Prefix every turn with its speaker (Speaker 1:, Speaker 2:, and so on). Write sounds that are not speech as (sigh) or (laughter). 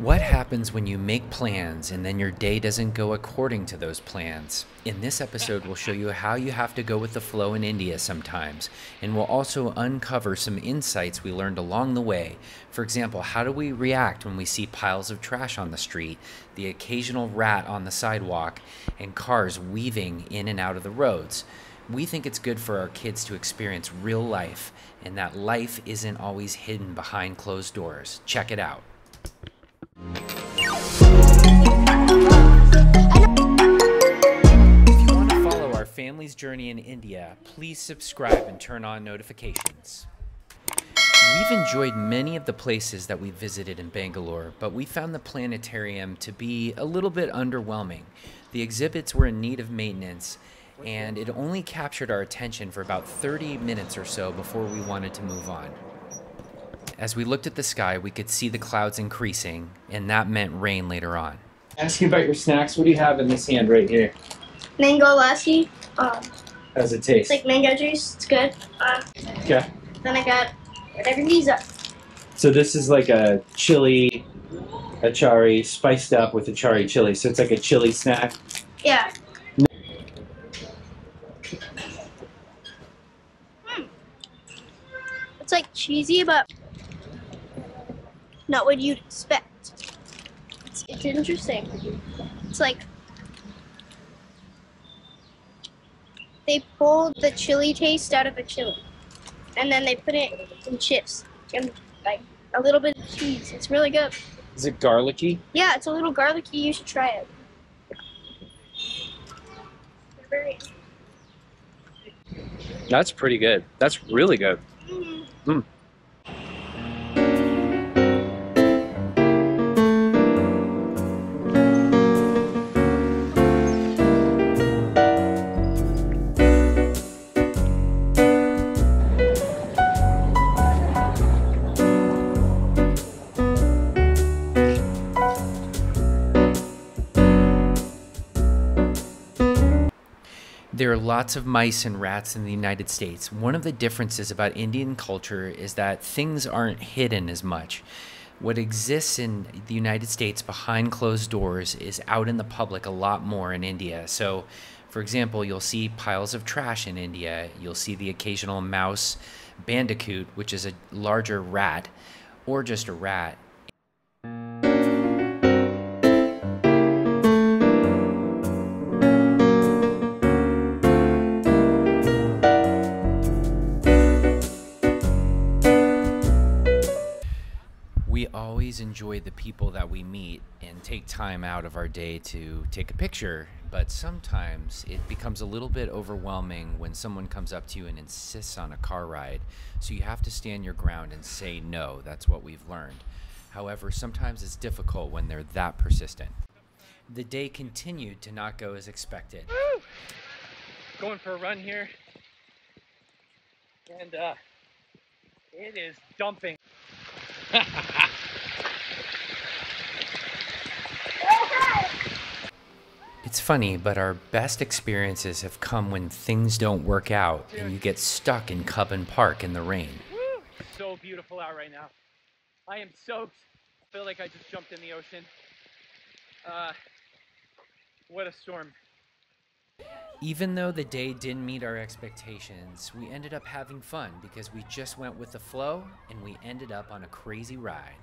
Speaker 1: What happens when you make plans and then your day doesn't go according to those plans? In this episode, we'll show you how you have to go with the flow in India sometimes, and we'll also uncover some insights we learned along the way. For example, how do we react when we see piles of trash on the street, the occasional rat on the sidewalk, and cars weaving in and out of the roads? We think it's good for our kids to experience real life, and that life isn't always hidden behind closed doors. Check it out. Journey in India, please subscribe and turn on notifications. We've enjoyed many of the places that we visited in Bangalore, but we found the planetarium to be a little bit underwhelming. The exhibits were in need of maintenance, and it only captured our attention for about 30 minutes or so before we wanted to move on. As we looked at the sky, we could see the clouds increasing, and that meant rain later on.
Speaker 2: Ask you about your snacks. What do you have in this hand right here?
Speaker 3: mango lassi. Um,
Speaker 2: How's it taste?
Speaker 3: it's like mango juice. It's good. Uh,
Speaker 2: Okay.
Speaker 3: then I got whatever these are.
Speaker 2: So this is like a chili achari spiced up with achari chili. So it's like a chili snack.
Speaker 3: Yeah. Hmm. It's like cheesy, but not what you'd expect. It's, it's interesting. It's like they pulled the chili taste out of a chili, and then they put it in chips and like a little bit of cheese. It's really good.
Speaker 2: Is it garlicky?
Speaker 3: Yeah, it's a little garlicky. You should try it.
Speaker 2: That's pretty good. That's really good.
Speaker 3: Mm.
Speaker 1: There are lots of mice and rats in the United States. One of the differences about Indian culture is that things aren't hidden as much. What exists in the United States behind closed doors is out in the public a lot more in India. So, for example, you'll see piles of trash in India. You'll see the occasional mouse bandicoot, which is a larger rat, or just a rat. We always enjoy the people that we meet and take time out of our day to take a picture, but sometimes it becomes a little bit overwhelming when someone comes up to you and insists on a car ride. So you have to stand your ground and say no. That's what we've learned. However, sometimes it's difficult when they're that persistent. The day continued to not go as expected.
Speaker 4: going for a run here. And uh, it is dumping. (laughs)
Speaker 1: It's funny, but our best experiences have come when things don't work out and you get stuck in Cubbon Park in the rain.
Speaker 4: It's so beautiful out right now. I am soaked. I feel like I just jumped in the ocean. Uh, what a storm.
Speaker 1: Even though the day didn't meet our expectations, we ended up having fun because we just went with the flow and we ended up on a crazy ride.